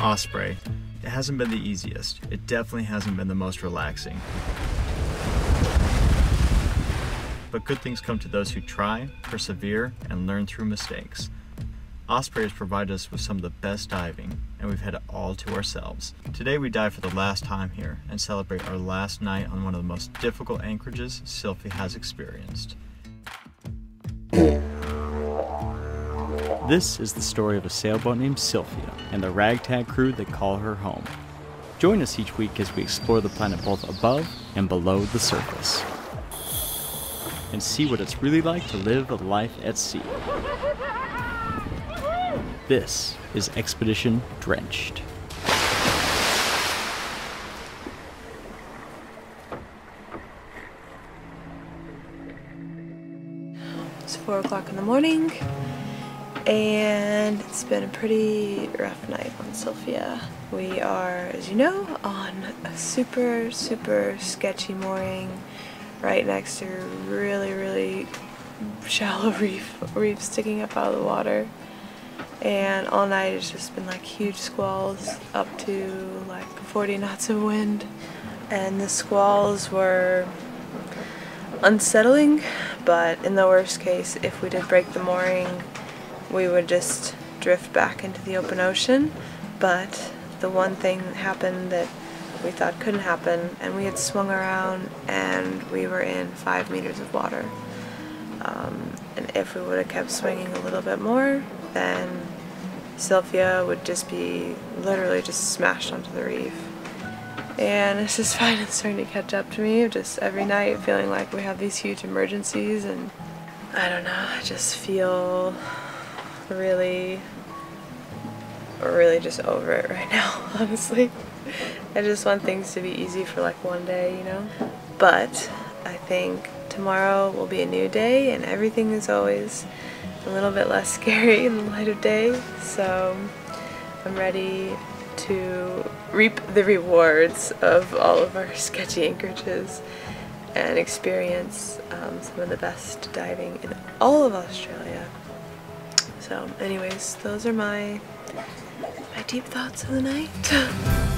Osprey. It hasn't been the easiest. It definitely hasn't been the most relaxing. But good things come to those who try, persevere, and learn through mistakes. Osprey has provided us with some of the best diving, and we've had it all to ourselves. Today we dive for the last time here and celebrate our last night on one of the most difficult anchorages Sylfia has experienced. This is the story of a sailboat named Sylfia and the ragtag crew that call her home. Join us each week as we explore the planet both above and below the surface and see what it's really like to live a life at sea. This is Expedition Drenched. It's four o'clock in the morning, and it's been a pretty rough night on Sylfia. We are, as you know, on a super, super sketchy mooring right next to a really, really shallow reef, reef sticking up out of the water. And all night it's just been like huge squalls up to like 40 knots of wind. And the squalls were unsettling, but in the worst case, if we did break the mooring, we would just drift back into the open ocean. But the one thing happened that we thought couldn't happen, and we had swung around and we were in five meters of water. Um, and if we would have kept swinging a little bit more, then Sylfia would just be literally just smashed onto the reef. And it's just finally starting to catch up to me, just every night feeling like we have these huge emergencies and I don't know, I just feel really, really just over it right now, honestly. I just want things to be easy for like one day, you know? But I think tomorrow will be a new day and everything is always a little bit less scary in the light of day. So I'm ready to reap the rewards of all of our sketchy anchorages and experience um, some of the best diving in all of Australia. So anyways, those are my my deep thoughts of the night.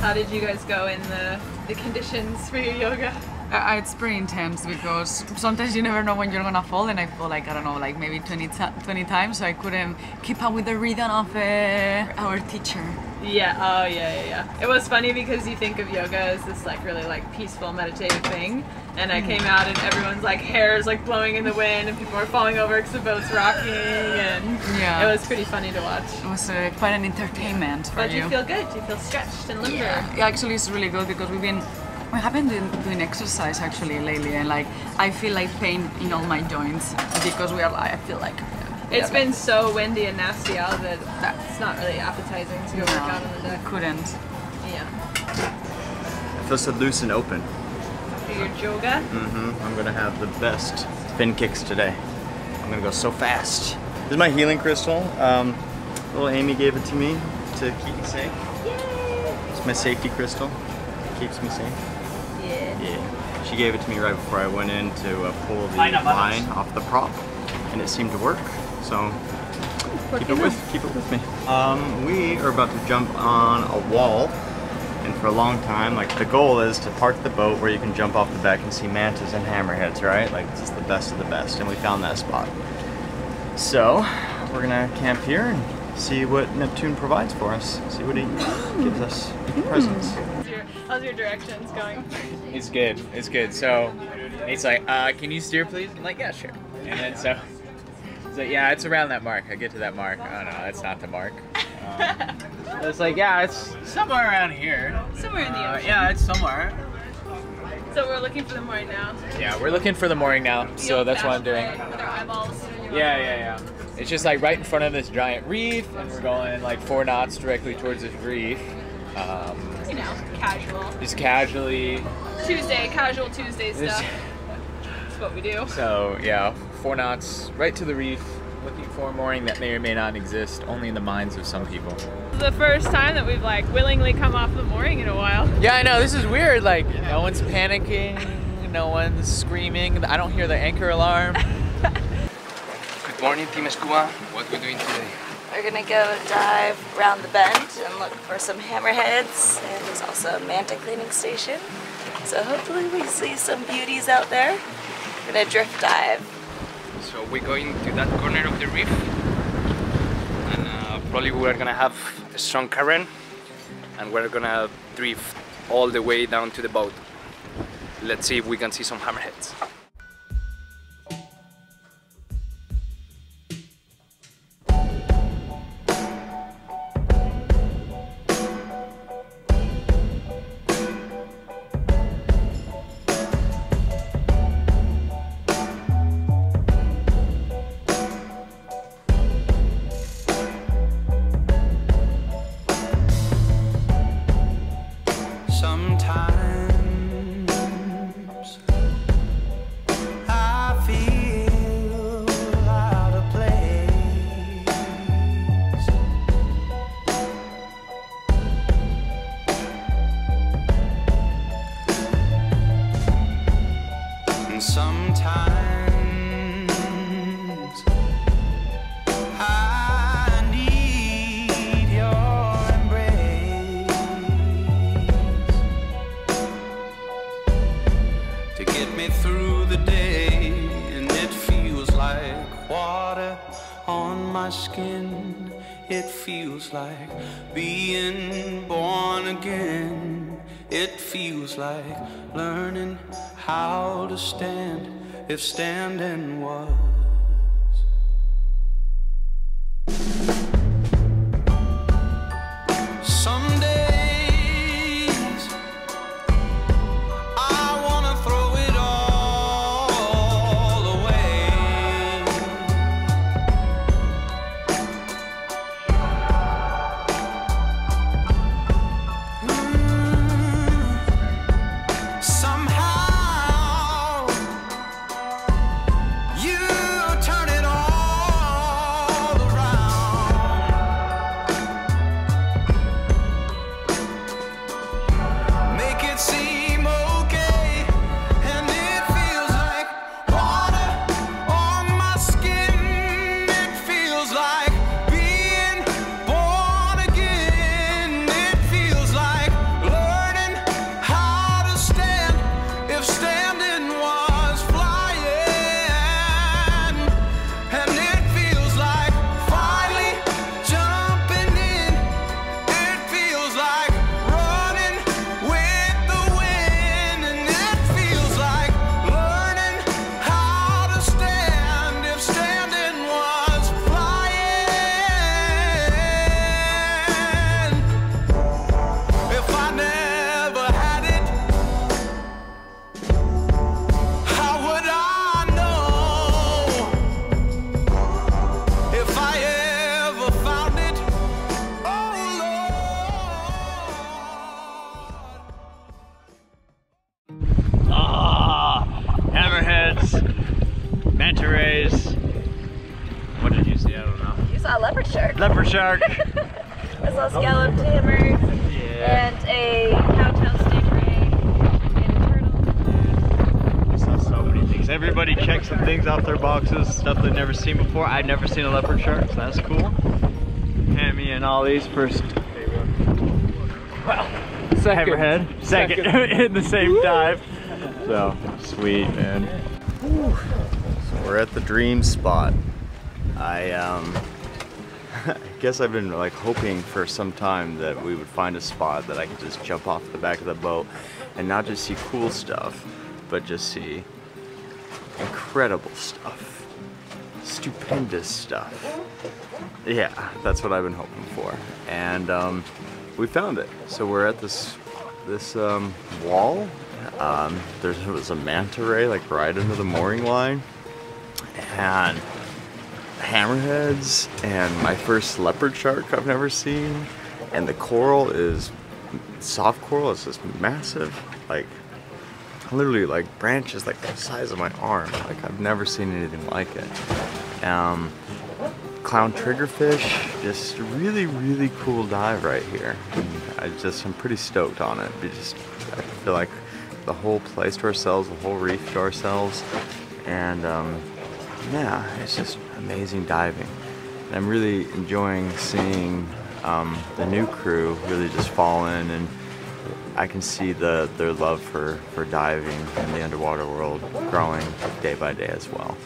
How did you guys go in the, the conditions for your yoga? Uh, it's pretty intense because sometimes you never know when you're gonna fall and I fall like I don't know like maybe 20, 20 times so I couldn't keep up with the rhythm of uh, our teacher. Yeah, oh yeah, yeah, yeah. It was funny because you think of yoga as this like really like peaceful meditative thing, and I came out and everyone's like hair is like blowing in the wind and people are falling over because the boat's rocking, and Yeah. it was pretty funny to watch. It was uh, quite an entertainment for But you. you feel good. You feel stretched and limber. yeah. yeah, actually it's really good because we've been we have been doing, doing exercise actually lately and like I feel like pain in all my joints because we are like I feel like it's been so windy and nasty out that that's not really appetizing to go no, work out on the deck. couldn't. Yeah. It feels so loose and open. For your yoga. Mm-hmm. I'm gonna have the best fin kicks today. I'm gonna go so fast. This is my healing crystal. Um, little Amy gave it to me to keep me safe. Yay! It's my safety crystal. It keeps me safe. Yeah. Yeah. She gave it to me right before I went in to uh, pull the line off the prop, and it seemed to work. So keep it with keep it with me. Um, we are about to jump on a wall, and for a long time, like the goal is to park the boat where you can jump off the deck and see mantas and hammerheads, right? Like this is the best of the best, and we found that spot. So we're gonna camp here and see what Neptune provides for us. See what he gives us. Presents. How's your, directions going? It's good. It's good. So it's like, uh, can you steer, please? I'm like, yeah, sure. And then so, so yeah, it's around that mark. I get to that mark. Oh no, that's not the mark. Um, it's like, yeah, it's somewhere around here. Somewhere in the Uh, ocean. yeah, it's somewhere. So we're looking for the mooring now. Yeah, we're looking for the mooring now, so that's what I'm doing. With our eyeballs. Yeah, yeah, yeah. It's just like right in front of this giant reef, and we're going like four knots directly towards this reef. Um, You know, casual. just casually. Tuesday, casual Tuesday stuff. That's what we do. So yeah, four knots right to the reef, looking for a mooring that may or may not exist, only in the minds of some people. This is the first time that we've like willingly come off the mooring in a while. Yeah, I know this is weird. Like no one's panicking, no one's screaming. I don't hear the anchor alarm. Good morning, Team Scuba. What are we doing today? We're gonna go dive around the bend and look for some hammerheads and there's also a manta cleaning station. So hopefully we see some beauties out there. We're gonna drift dive. So we're going to that corner of the reef, and uh, probably we're gonna have a strong current, and we're gonna drift all the way down to the boat. Let's see if we can see some hammerheads. Skin. It feels like being born again. It feels like learning how to stand if standing was. Oh, ah, manta rays. What did you see? I don't know. You saw a leopard shark. Leopard shark. I saw scalloped hammers some things off their boxes, stuff they've never seen before. I'd never seen a leopard shark, so that's cool. Hammy and Ollie's first. Well, second. hammerhead. Second, in the same dive. So sweet, man. So we're at the dream spot. I um I guess I've been like hoping for some time that we would find a spot that I could just jump off the back of the boat and not just see cool stuff, but just see incredible stuff, stupendous stuff. Yeah, that's what I've been hoping for, and um, we found it. So we're at this this um, wall. Um, there was a manta ray like right under the mooring line, and hammerheads and my first leopard shark I've never seen. And the coral is soft coral. It's just massive, like literally like branches like the size of my arm. Like I've never seen anything like it. Um, clown triggerfish, just really really cool dive right here. I just I'm pretty stoked on it. We just I feel like the whole place to ourselves, the whole reef to ourselves, and um, yeah, it's just amazing diving. And I'm really enjoying seeing um, the new crew really just fall in and I can see the, their love for, for diving and the underwater world growing day by day as well.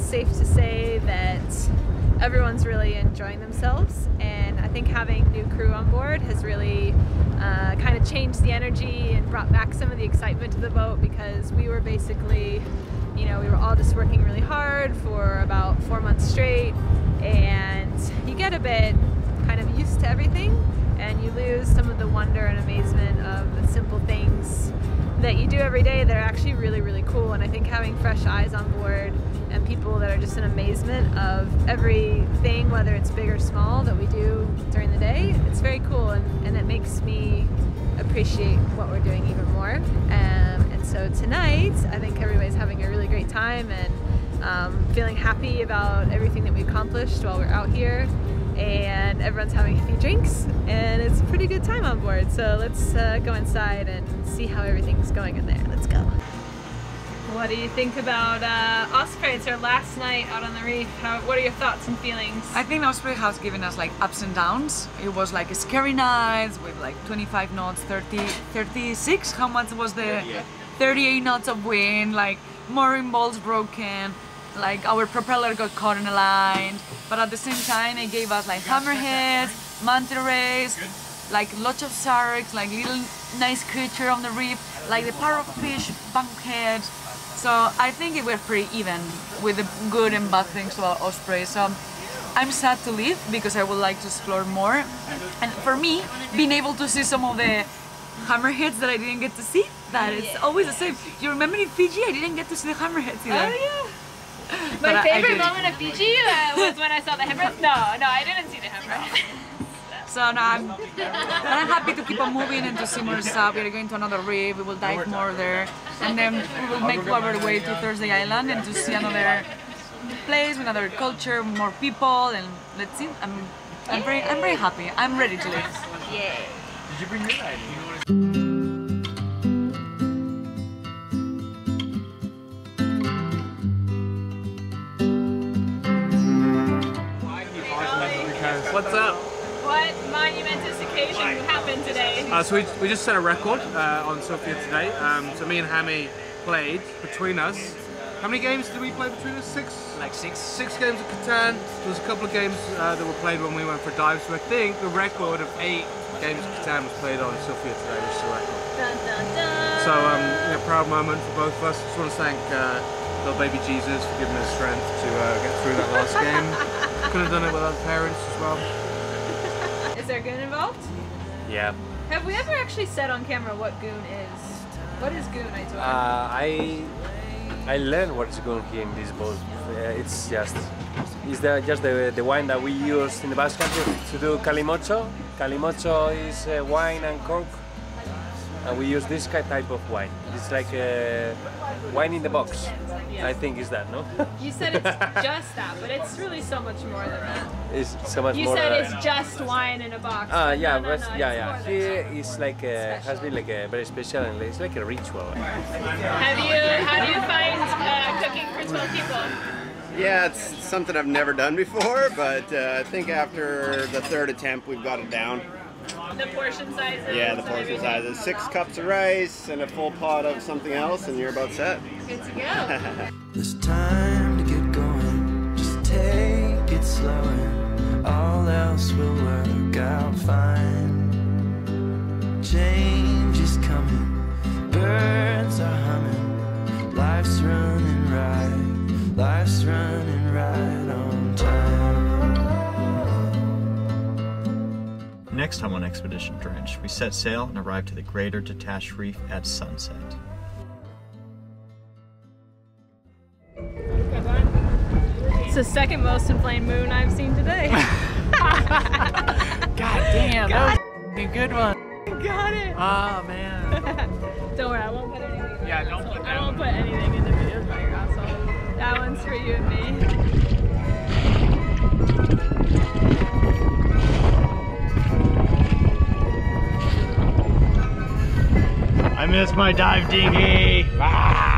It's safe to say that everyone's really enjoying themselves and I think having new crew on board has really uh, kind of changed the energy and brought back some of the excitement to the boat because we were basically you know, we were all just working really hard for about four months straight and you get a bit kind of used to everything and you lose some of the wonder and amazement of the simple things that you do every day that are actually really, really cool. And I think having fresh eyes on board and people that are just in amazement of everything, whether it's big or small, that we do during the day, it's very cool and, and it makes me appreciate what we're doing even more. Um, and so tonight, I think everybody's having a really great time and um, feeling happy about everything that we accomplished while we're out here. And everyone's having a few drinks, and it's a pretty good time on board. So let's uh, go inside and see how everything's going in there. Let's go. What do you think about uh, Osprey? It's our last night out on the reef. How, what are your thoughts and feelings? I think Osprey has given us like ups and downs. It was like a scary nights with like 25 knots, 30, 36. How much was the 38 knots of wind? Like mooring bolts broken. Like our propeller got caught in a line. But at the same time, it gave us like hammerheads, manta rays, like lots of sharks, like little nice creature on the reef, like the parrotfish, bumphead. So I think it was pretty even with the good and bad things about Osprey. So I'm sad to leave because I would like to explore more. And for me, being able to see some of the hammerheads that I didn't get to see, that is always the same. You remember in Fiji, I didn't get to see the hammerheads either. Oh yeah. But I- My I favorite did. moment of Fiji uh, was when I saw the hammer. No, no, I didn't see the hammer. So now I'm, I'm happy to keep on moving and to see more stuff. We're going to another reef, we will dive more there, and then we will make our way to Thursday Island and to see another place, another culture, more people, and let's see. I'm, I'm very, I'm very happy. I'm ready to leave. Yeah. Did you bring your What's Uh, so we, we just set a record uh, on Sofia today. Um, so me and Hammy played between us. How many games did we play between us? Six? Like six. Six games of Catan. There was a couple of games uh, that were played when we went for dives. So I think the record of eight games of Catan was played on Sofia today, which is a record. Dun, dun, dun. So um, yeah, proud moment for both of us. Just want to thank uh, little baby Jesus for giving us strength to uh, get through that last game. Could have done it without parents as well. Is there goon involved? Yeah. Have we ever actually said on camera what goon is? What is goon, I told Uh, I I learned what is going here in this boat. Uh, it's just it's the, just the, the wine that we use in the Basque Country to do calimocho. Calimocho is uh, wine and cork, and we use this ki- type of wine. It's like uh, wine in the box. Yeah. I think is that, no? You said it's just that, but it's really so much more than that. it's so much You more. You said uh, it's just wine in a box. Ah, but yeah, no, no, no, yeah, it's yeah. more than Here that. is like a, has been like a very special and it's like a ritual. Have you? How do you find uh, cooking for 12 people? Yeah, it's something I've never done before, but uh, I think after the third attempt, we've got it down. The portion sizes. Yeah, the portion everything? sizes. Six cups of rice and a full pot of something else, and you're about set. Good to go. There's time to get going. Just take it slow, and all else will work out fine. Change is coming, birds are Next time on Expedition Drench, we set sail and arrive to the Greater Detached Reef at sunset. It's the second most inflamed moon I've seen today. God damn, that was a good one. Got it. Oh man. Don't worry, I won't put anything. In Yeah, don't put I won't put anything in the videos about your asshole. That one's for you and me. I miss my dive dinghy! Ah!